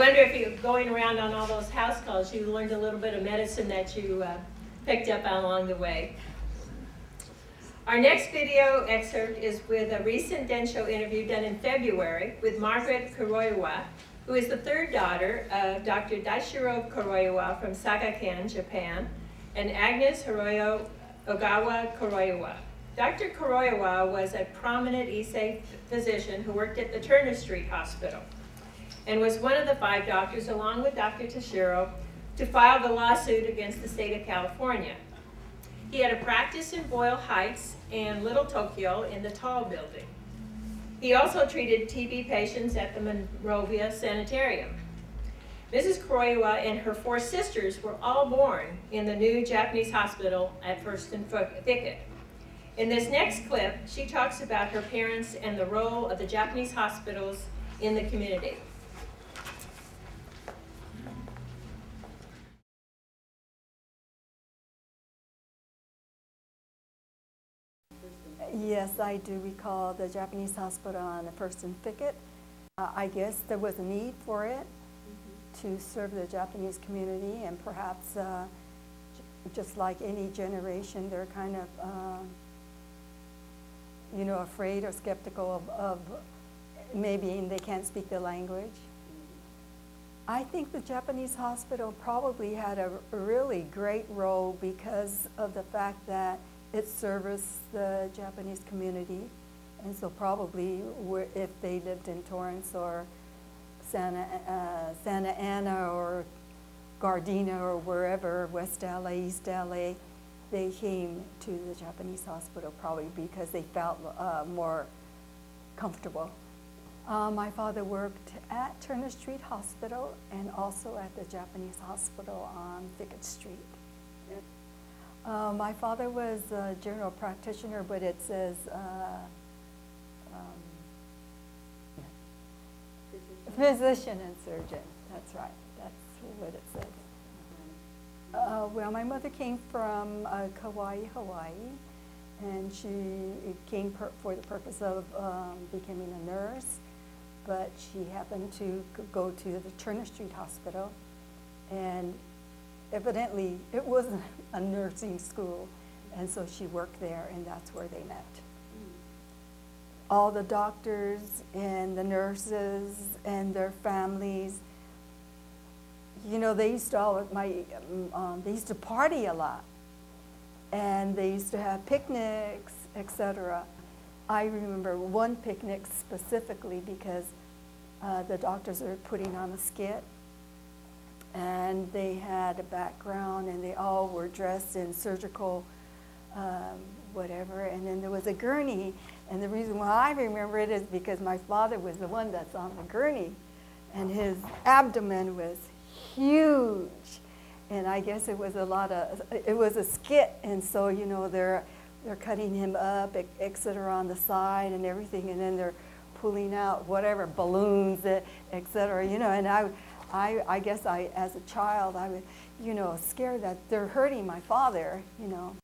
wonder if you, going around on all those house calls, you learned a little bit of medicine that you uh, picked up along the way. Our next video excerpt is with a recent Densho interview done in February with Margaret Kuroiwa, who is the third daughter of Dr. Daishiro Kuroiwa from Saga-ken, Japan, and Agnes Haruyo Ogawa Kuroiwa. Dr. Kuroiwa was a prominent Issei physician who worked at the Turner Street Hospital and was one of the five doctors, along with Dr. Tashiro, to file the lawsuit against the state of California. He had a practice in Boyle Heights and Little Tokyo in the Taul Building. He also treated TB patients at the Monrovia Sanitarium. Mrs. Kuroiwa and her four sisters were all born in the new Japanese hospital at First and Fickett. In this next clip, she talks about her parents and the role of the Japanese hospitals in the community. Yes, I do recall the Japanese hospital on the First and Fickett. Uh, I guess there was a need for it to serve the Japanese community and perhaps uh, just like any generation, they're kind of, uh, you know, afraid or skeptical of, of maybe they can't speak the language. I think the Japanese hospital probably had a really great role because of the fact that it serviced the Japanese community. And so probably if they lived in Torrance or Santa, uh, Santa Ana or Gardena or wherever, West LA, East LA, they came to the Japanese hospital probably because they felt uh, more comfortable. Uh, my father worked at Turner Street Hospital and also at the Japanese hospital on Fickett Street. Uh, my father was a general practitioner, but it says uh, um, physician and surgeon. That's right. That's what it says. Uh, well, my mother came from uh, Kauai, Hawaii, and she came for the purpose of um, becoming a nurse, but she happened to go to the Turner Street Hospital, and evidently it wasn't a nursing school, and so she worked there, and that's where they met. All the doctors and the nurses and their families, you know, they used to all my um, they used to party a lot, and they used to have picnics, etc. I remember one picnic specifically because uh, the doctors were putting on a skit and they had a background and they all were dressed in surgical um, whatever. And then there was a gurney and the reason why I remember it is because my father was the one that's on the gurney and his abdomen was huge. And I guess it was a lot of it was a skit and so you know they're they're cutting him up etc on the side and everything and then they're pulling out whatever balloons etc you know. And I I, I guess I, as a child, I was, you know, scared that they're hurting my father, you know.